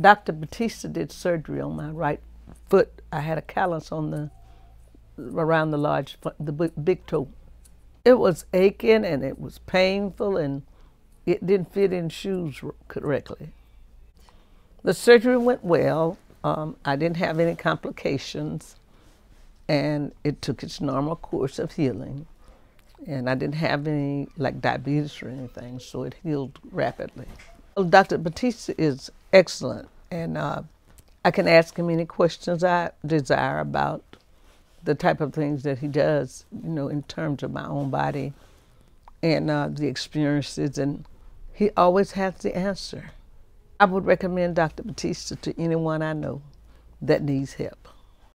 Dr. Bautista did surgery on my right foot. I had a callus on the around the large the big toe. It was aching and it was painful and it didn't fit in shoes correctly. The surgery went well. Um, I didn't have any complications and it took its normal course of healing. And I didn't have any like diabetes or anything, so it healed rapidly. Dr. Bautista is excellent, and uh, I can ask him any questions I desire about the type of things that he does, you know, in terms of my own body and uh, the experiences, and he always has the answer. I would recommend Dr. Bautista to anyone I know that needs help.